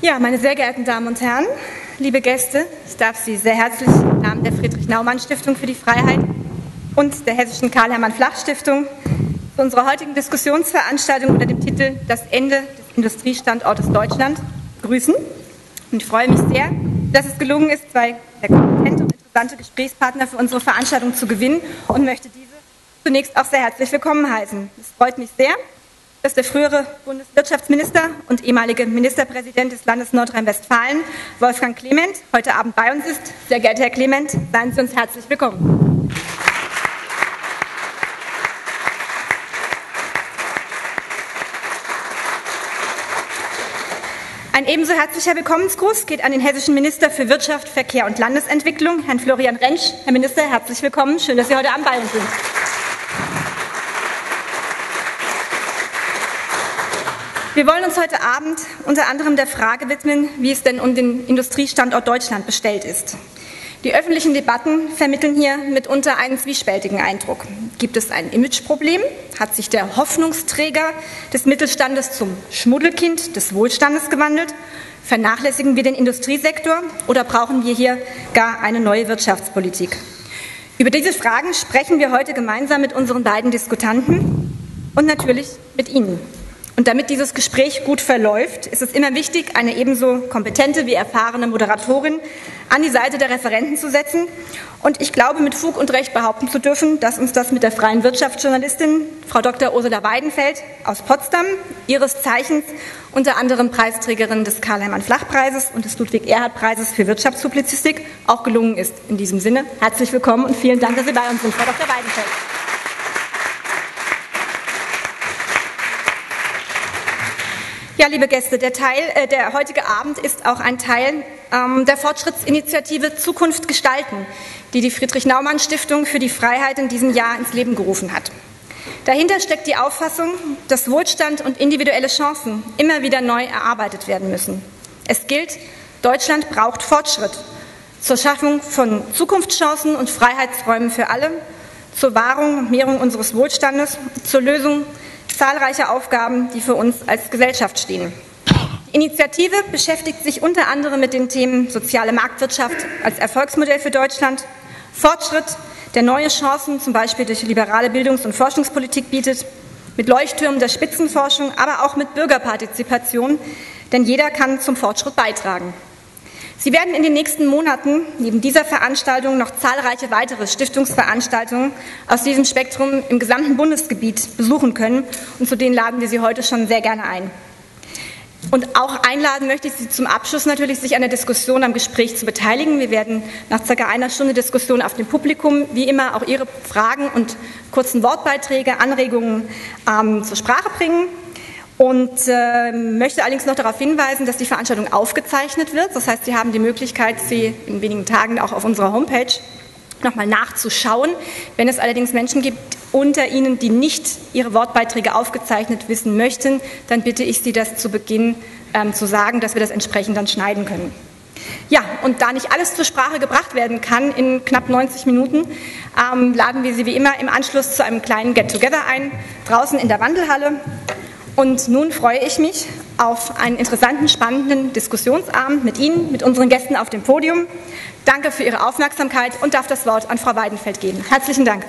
Ja, meine sehr geehrten Damen und Herren, liebe Gäste, ich darf Sie sehr herzlich im Namen der Friedrich-Naumann-Stiftung für die Freiheit und der Hessischen Karl-Hermann-Flach-Stiftung zu unserer heutigen Diskussionsveranstaltung unter dem Titel Das Ende des Industriestandortes Deutschland grüßen. Und ich freue mich sehr, dass es gelungen ist, zwei sehr kompetente und interessante Gesprächspartner für unsere Veranstaltung zu gewinnen und möchte diese zunächst auch sehr herzlich willkommen heißen. Es freut mich sehr, dass der frühere Bundeswirtschaftsminister und ehemalige Ministerpräsident des Landes Nordrhein-Westfalen, Wolfgang Clement, heute Abend bei uns ist. Sehr geehrter Herr Clement, seien Sie uns herzlich willkommen. Ein ebenso herzlicher Willkommensgruß geht an den hessischen Minister für Wirtschaft, Verkehr und Landesentwicklung, Herrn Florian Rentsch. Herr Minister, herzlich willkommen. Schön, dass Sie heute Abend bei uns sind. Wir wollen uns heute Abend unter anderem der Frage widmen, wie es denn um den Industriestandort Deutschland bestellt ist. Die öffentlichen Debatten vermitteln hier mitunter einen zwiespältigen Eindruck. Gibt es ein Imageproblem? Hat sich der Hoffnungsträger des Mittelstandes zum Schmuddelkind des Wohlstandes gewandelt? Vernachlässigen wir den Industriesektor oder brauchen wir hier gar eine neue Wirtschaftspolitik? Über diese Fragen sprechen wir heute gemeinsam mit unseren beiden Diskutanten und natürlich mit Ihnen. Und damit dieses Gespräch gut verläuft, ist es immer wichtig, eine ebenso kompetente wie erfahrene Moderatorin an die Seite der Referenten zu setzen. Und ich glaube, mit Fug und Recht behaupten zu dürfen, dass uns das mit der freien Wirtschaftsjournalistin Frau Dr. Ursula Weidenfeld aus Potsdam, ihres Zeichens unter anderem Preisträgerin des Karl-Hermann-Flach-Preises und des Ludwig-Erhard-Preises für Wirtschaftspublizistik, auch gelungen ist. In diesem Sinne herzlich willkommen und vielen Dank, dass Sie bei uns sind, Frau Dr. Weidenfeld. Ja, liebe Gäste, der, Teil, äh, der heutige Abend ist auch ein Teil ähm, der Fortschrittsinitiative Zukunft gestalten, die die Friedrich-Naumann-Stiftung für die Freiheit in diesem Jahr ins Leben gerufen hat. Dahinter steckt die Auffassung, dass Wohlstand und individuelle Chancen immer wieder neu erarbeitet werden müssen. Es gilt, Deutschland braucht Fortschritt zur Schaffung von Zukunftschancen und Freiheitsräumen für alle, zur Wahrung und Mehrung unseres Wohlstandes, zur Lösung zahlreiche Aufgaben, die für uns als Gesellschaft stehen. Die Initiative beschäftigt sich unter anderem mit den Themen soziale Marktwirtschaft als Erfolgsmodell für Deutschland, Fortschritt, der neue Chancen zum Beispiel durch liberale Bildungs- und Forschungspolitik bietet, mit Leuchttürmen der Spitzenforschung, aber auch mit Bürgerpartizipation, denn jeder kann zum Fortschritt beitragen. Sie werden in den nächsten Monaten neben dieser Veranstaltung noch zahlreiche weitere Stiftungsveranstaltungen aus diesem Spektrum im gesamten Bundesgebiet besuchen können und zu denen laden wir Sie heute schon sehr gerne ein. Und auch einladen möchte ich Sie zum Abschluss natürlich, sich an der Diskussion, am Gespräch zu beteiligen. Wir werden nach circa einer Stunde Diskussion auf dem Publikum wie immer auch Ihre Fragen und kurzen Wortbeiträge, Anregungen ähm, zur Sprache bringen und äh, möchte allerdings noch darauf hinweisen, dass die Veranstaltung aufgezeichnet wird. Das heißt, Sie haben die Möglichkeit, sie in wenigen Tagen auch auf unserer Homepage nochmal nachzuschauen. Wenn es allerdings Menschen gibt unter Ihnen, die nicht ihre Wortbeiträge aufgezeichnet wissen möchten, dann bitte ich Sie, das zu Beginn ähm, zu sagen, dass wir das entsprechend dann schneiden können. Ja, und da nicht alles zur Sprache gebracht werden kann in knapp 90 Minuten, ähm, laden wir Sie wie immer im Anschluss zu einem kleinen Get-Together ein, draußen in der Wandelhalle. Und nun freue ich mich auf einen interessanten, spannenden Diskussionsabend mit Ihnen, mit unseren Gästen auf dem Podium. Danke für Ihre Aufmerksamkeit und darf das Wort an Frau Weidenfeld geben. Herzlichen Dank.